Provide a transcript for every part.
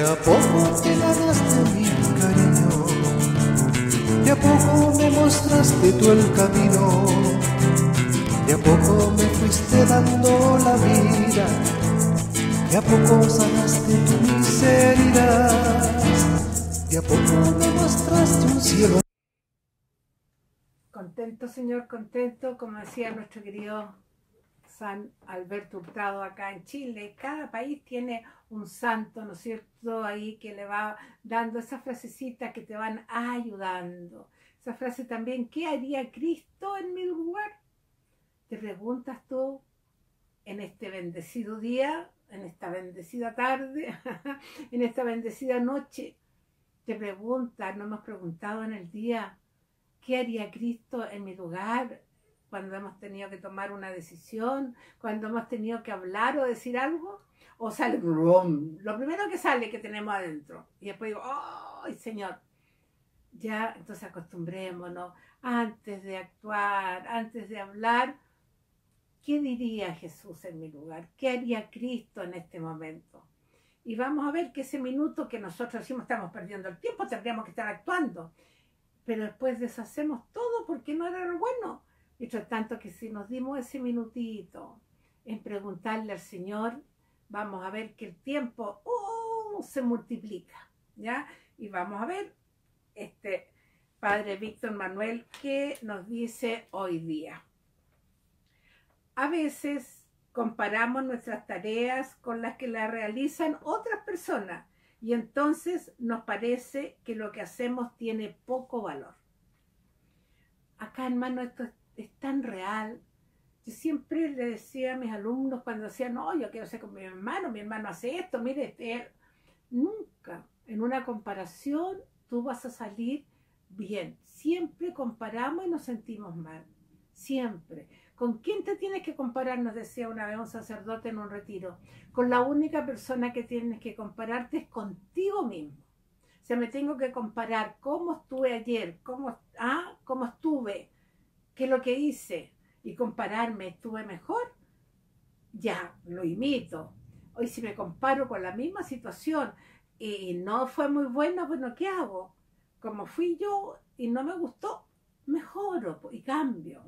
a poco te ganaste mi cariño, de a poco me mostraste tú el camino, de a poco me fuiste dando la vida, de a poco sanaste tu miseria, de a poco me mostraste un cielo. Contento, Señor, contento, como decía nuestro querido San Alberto Hurtado acá en Chile. Cada país tiene un santo, ¿no es cierto?, ahí que le va dando esa frasecita que te van ayudando. Esa frase también, ¿qué haría Cristo en mi lugar? Te preguntas tú en este bendecido día, en esta bendecida tarde, en esta bendecida noche. Te preguntas, no hemos preguntado en el día, ¿qué haría Cristo en mi lugar? Cuando hemos tenido que tomar una decisión, cuando hemos tenido que hablar o decir algo, o sale lo primero que sale que tenemos adentro. Y después digo, ¡ay, Señor! Ya, entonces acostumbrémonos, antes de actuar, antes de hablar, ¿qué diría Jesús en mi lugar? ¿Qué haría Cristo en este momento? Y vamos a ver que ese minuto que nosotros decimos estamos perdiendo el tiempo, tendríamos que estar actuando. Pero después deshacemos todo porque no era lo bueno Mientras tanto que si nos dimos ese minutito en preguntarle al Señor, vamos a ver que el tiempo ¡oh! se multiplica, ¿ya? Y vamos a ver este Padre Víctor Manuel que nos dice hoy día. A veces comparamos nuestras tareas con las que las realizan otras personas y entonces nos parece que lo que hacemos tiene poco valor. Acá, hermano, esto es es tan real. Yo siempre le decía a mis alumnos cuando decían, no, yo quiero ser con mi hermano, mi hermano hace esto, mire, este, nunca en una comparación tú vas a salir bien. Siempre comparamos y nos sentimos mal. Siempre. ¿Con quién te tienes que comparar? Nos decía una vez un sacerdote en un retiro. Con la única persona que tienes que compararte es contigo mismo. O sea, me tengo que comparar cómo estuve ayer, cómo, ah, cómo estuve, que lo que hice y compararme estuve mejor, ya lo imito. Hoy si me comparo con la misma situación y no fue muy buena, bueno, ¿qué hago? Como fui yo y no me gustó, mejoro y cambio.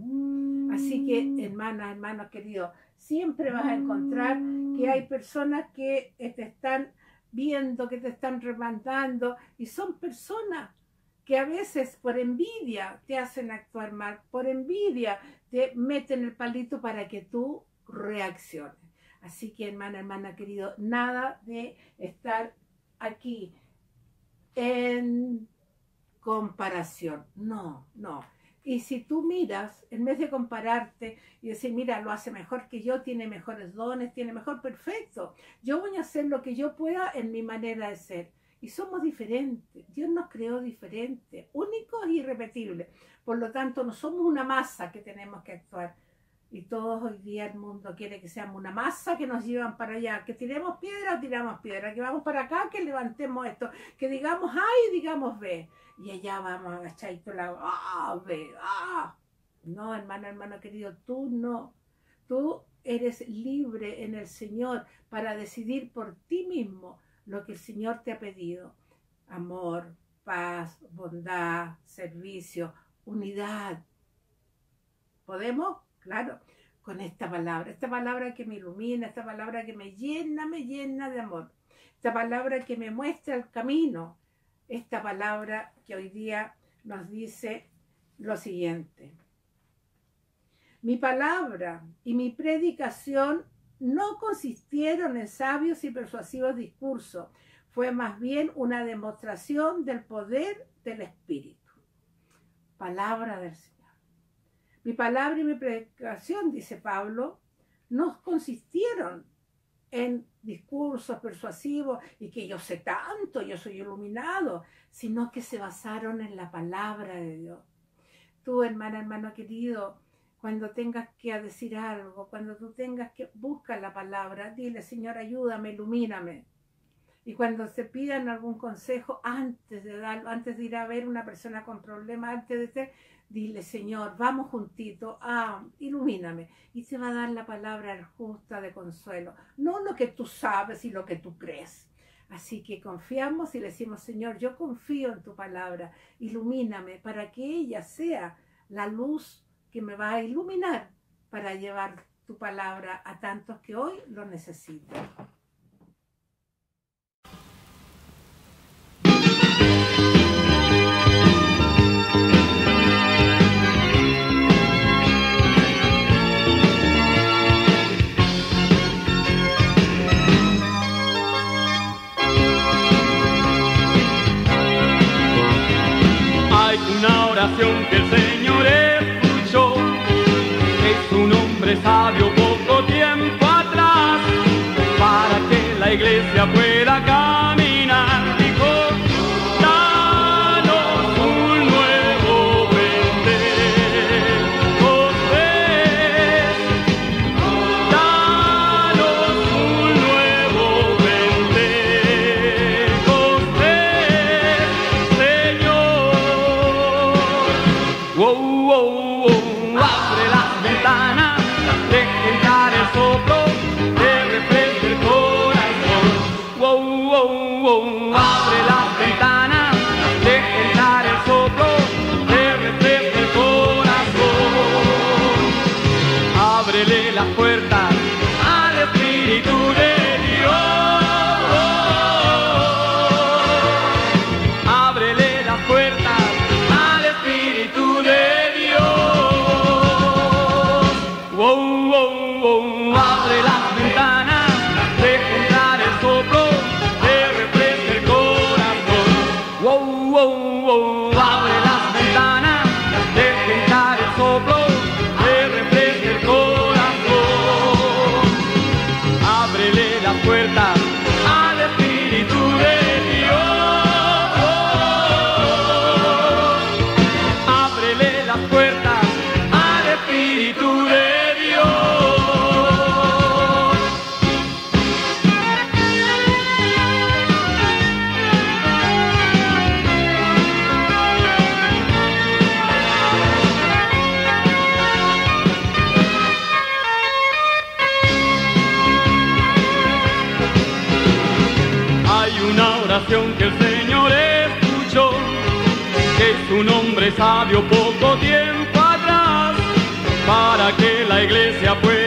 Así que, mm. hermanas, hermanos queridos, siempre vas a encontrar que hay personas que te están viendo, que te están remandando y son personas que a veces por envidia te hacen actuar mal, por envidia te meten el palito para que tú reacciones. Así que hermana, hermana querido, nada de estar aquí en comparación. No, no. Y si tú miras, en vez de compararte y decir, mira, lo hace mejor que yo, tiene mejores dones, tiene mejor, perfecto. Yo voy a hacer lo que yo pueda en mi manera de ser y somos diferentes. Dios nos creó diferentes, únicos e irrepetibles. Por lo tanto, no somos una masa que tenemos que actuar. Y todos hoy día el mundo quiere que seamos una masa que nos llevan para allá, que tiremos piedra, tiramos piedra, que vamos para acá, que levantemos esto, que digamos A y digamos B. Y allá vamos a todo lado, ah, B. No, hermano, hermano querido, tú no. Tú eres libre en el Señor para decidir por ti mismo lo que el Señor te ha pedido. Amor, paz, bondad, servicio, unidad. ¿Podemos? Claro, con esta palabra. Esta palabra que me ilumina, esta palabra que me llena, me llena de amor. Esta palabra que me muestra el camino. Esta palabra que hoy día nos dice lo siguiente. Mi palabra y mi predicación no consistieron en sabios y persuasivos discursos, fue más bien una demostración del poder del Espíritu. Palabra del Señor. Mi palabra y mi predicación, dice Pablo, no consistieron en discursos persuasivos y que yo sé tanto, yo soy iluminado, sino que se basaron en la palabra de Dios. Tú, hermana, hermano querido, cuando tengas que decir algo, cuando tú tengas que buscar la palabra, dile, Señor, ayúdame, ilumíname. Y cuando te pidan algún consejo, antes de darlo, antes de ir a ver una persona con problemas, antes de ser, dile, Señor, vamos juntito, ah, ilumíname. Y te va a dar la palabra justa de consuelo, no lo que tú sabes y lo que tú crees. Así que confiamos y le decimos, Señor, yo confío en tu palabra, ilumíname para que ella sea la luz que me va a iluminar para llevar tu palabra a tantos que hoy lo necesitan. Sabio poco tiempo atrás para que la iglesia pueda caminar. vùng abre la sabio poco tiempo atrás para que la iglesia pueda